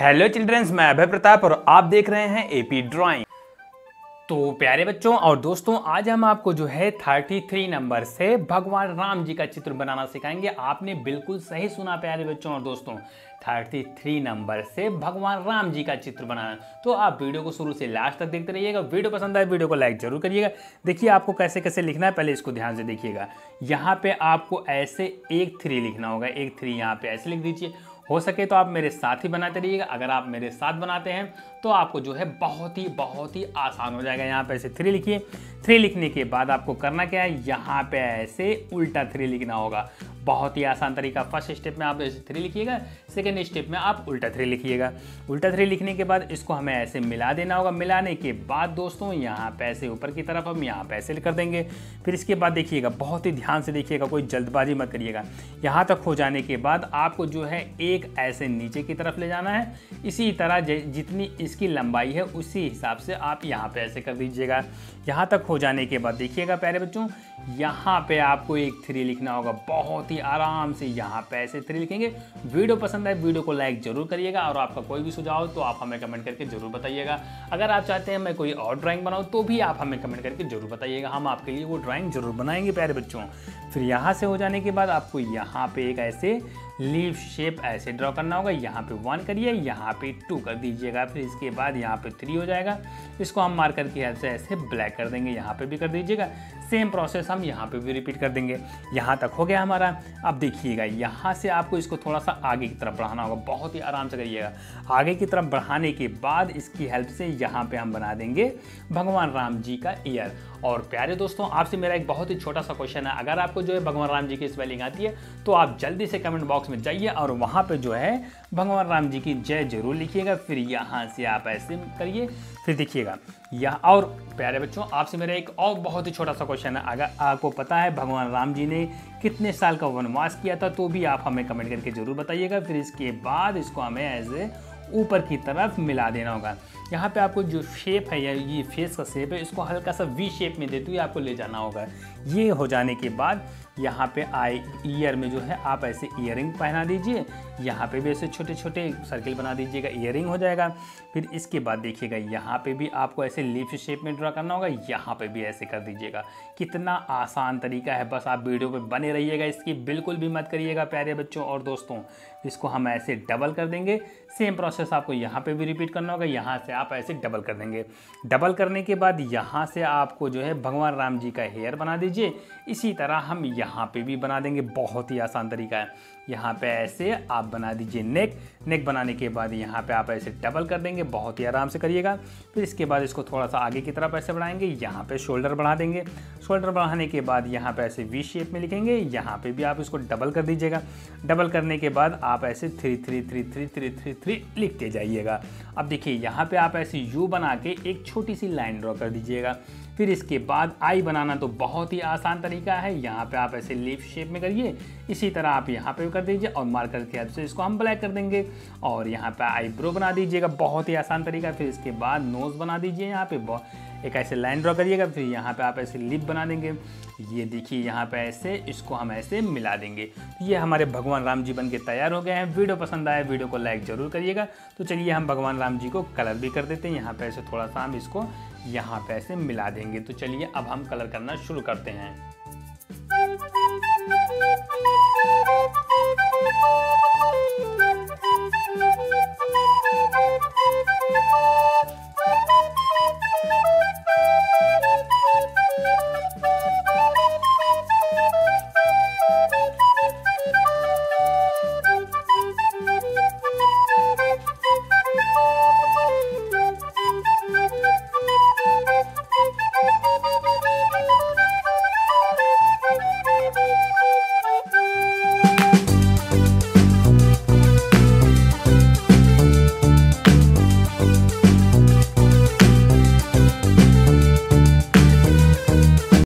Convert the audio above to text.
Hello children's मैं अभय प्रताप और आप देख रहे हैं एपी ड्राइंग तो प्यारे बच्चों और दोस्तों, आज हम आपको जो है 33 नंबर से भगवान राम जी का चित्र बनाना सिखाएँगे। आपने बिल्कुल सही सुना प्यारे बच्चों और दोस्तों 33 नंबर से भगवान राम जी का चित्र बनाना। तो आप वीडियो को शुरू से लास्ट तक देखते रहिएगा। वीडियो पसंद आए वीडियो को लाइक ज़रूर करिएगा। देखिए, आपको कैसे कैसे लिखना है, पहले इसको ध्यान से देखिएगा। यहाँ पे आपको ऐसे एक थ्री लिखना होगा। एक थ्री यहाँ पे ऐसे लिख दीजिए। हो सके तो आप मेरे साथ ही बनाते रहिएगा। अगर आप मेरे साथ बनाते हैं तो आपको जो है बहुत ही बहुत ही आसान हो जाएगा। यहाँ पे ऐसे थ्री लिखिए। थ्री लिखने के बाद आपको करना क्या है? यहाँ पे ऐसे उल्टा थ्री लिखना होगा। बहुत ही आसान तरीका। फ़र्स्ट स्टेप में आप थ्री लिखिएगा सेकेंड स्टेप में आप उल्टा थ्री लिखिएगा। उल्टा थ्री लिखने के बाद इसको हमें ऐसे मिला देना होगा। मिलाने के बाद दोस्तों, यहाँ पैसे ऊपर की तरफ़, हम यहाँ पैसे कर देंगे। फिर इसके बाद देखिएगा, बहुत ही ध्यान से देखिएगा, कोई जल्दबाजी मत करिएगा। यहाँ तक हो जाने के बाद आपको जो है एक ऐसे नीचे की तरफ़ ले जाना है। इसी तरह जितनी इसकी लंबाई है, उसी हिसाब से आप यहाँ पे ऐसे कर दीजिएगा। यहाँ तक हो जाने के बाद देखिएगा, प्यारे बच्चों, यहाँ पे आपको एक थ्री लिखना होगा। बहुत ही आराम से यहाँ पे ऐसे थ्री लिखेंगे। वीडियो पसंद आए, वीडियो को लाइक ज़रूर करिएगा और आपका कोई भी सुझाव तो आप हमें कमेंट करके ज़रूर बताइएगा। अगर आप चाहते हैं मैं कोई और ड्राइंग बनाऊँ तो भी आप हमें कमेंट करके ज़रूर बताइएगा। हम आपके लिए वो ड्राइंग ज़रूर बनाएँगे, प्यारे बच्चों। फिर यहाँ से हो जाने के बाद आपको यहाँ पे एक ऐसे लीव शेप ऐसे ड्रॉ करना होगा। यहाँ पे वन करिए, यहाँ पे टू कर दीजिएगा। फिर इसके बाद यहाँ पे थ्री हो जाएगा। इसको हम मार्कर की हेल्प से ऐसे ब्लैक कर देंगे, यहाँ पे भी कर दीजिएगा। सेम प्रोसेस हम यहाँ पे भी रिपीट कर देंगे। यहाँ तक हो गया हमारा। अब देखिएगा, यहाँ से आपको इसको थोड़ा सा आगे की तरफ़ बढ़ाना होगा। बहुत ही आराम से करिएगा। आगे की तरफ़ बढ़ाने के बाद इसकी हेल्प से यहाँ पर हम बना देंगे भगवान राम जी का ईयर और प्यारे दोस्तों, आपसे मेरा एक बहुत ही छोटा सा क्वेश्चन है। अगर आपको जो है भगवान राम जी की स्पेलिंग आती है तो आप जल्दी से कमेंट बॉक्स में जाइए और वहाँ पर जो है भगवान राम जी की जय ज़रूर लिखिएगा। फिर यहाँ से आप ऐसे करिए, फिर देखिएगा। यह और प्यारे बच्चों, आपसे मेरा एक और बहुत ही छोटा सा क्वेश्चन है। अगर आपको पता है भगवान राम जी ने कितने साल का वनवास किया था तो भी आप हमें कमेंट करके ज़रूर बताइएगा। फिर इसके बाद इसको हमें एज ए ऊपर की तरफ़ मिला देना होगा। यहाँ पे आपको जो शेप है या ये फेस का शेप है, इसको हल्का सा वी शेप में देते हुए आपको ले जाना होगा। ये हो जाने के बाद यहाँ पे आई ईयर में जो है, आप ऐसे ईयरिंग पहना दीजिए। यहाँ पे भी ऐसे छोटे छोटे सर्किल बना दीजिएगा ईयरिंग हो जाएगा। फिर इसके बाद देखिएगा, यहाँ पे भी आपको ऐसे लीफ शेप में ड्रा करना होगा, यहाँ पे भी ऐसे कर दीजिएगा। कितना आसान तरीका है, बस आप वीडियो पे बने रहिएगा, इसकी बिल्कुल भी मत करिएगा, प्यारे बच्चों और दोस्तों। इसको हम ऐसे डबल कर देंगे। सेम प्रोसेस आपको यहाँ पे भी रिपीट करना होगा, यहाँ से आप ऐसे डबल कर देंगे। डबल करने के बाद यहाँ से आपको जो है, भगवान राम जी का हेयर बना दीजिए। इसी तरह हम यहाँ पे भी बना देंगे। बहुत ही आसान तरीका है। यहाँ पे ऐसे आप बना दीजिए नेक। नेक बनाने के बाद यहाँ पे आप ऐसे डबल कर देंगे। बहुत ही आराम से करिएगा। फिर इसके बाद इसको थोड़ा सा आगे की तरफ़ ऐसे बढ़ाएँगे। यहाँ पे शोल्डर बढ़ा देंगे। शोल्डर बढ़ाने के बाद यहाँ पे ऐसे वी शेप में लिखेंगे। यहाँ पे भी आप इसको डबल कर दीजिएगा। डबल करने के बाद आप ऐसे three three three three three three three लिखते जाइएगा। अब देखिए, यहाँ पे आप ऐसे यू बना के एक छोटी सी लाइन ड्रॉ कर दीजिएगा। फिर इसके बाद आई बनाना तो बहुत ही आसान तरीका है। यहाँ पे आप ऐसे लीफ शेप में करिए, इसी तरह आप यहाँ पे कर दीजिए और मार्कर की हेल्प से इसको हम ब्लैक कर देंगे। और यहाँ पे आईब्रो बना दीजिएगा, बहुत ही आसान तरीका। फिर इसके बाद नोज़ बना दीजिए यहाँ पे एक ऐसे लाइन ड्रॉ करिएगा, फिर यहाँ पे आप ऐसे लिप बना देंगे। ये देखिए यहाँ पे ऐसे, इसको हम ऐसे मिला देंगे। ये हमारे भगवान राम जी बन के तैयार हो गए हैं। वीडियो पसंद आए, वीडियो को लाइक ज़रूर करिएगा। तो चलिए हम भगवान राम जी को कलर भी कर देते हैं। यहाँ पे ऐसे थोड़ा सा हम इसको यहाँ पे ऐसे मिला देंगे। तो चलिए अब हम कलर करना शुरू करते हैं।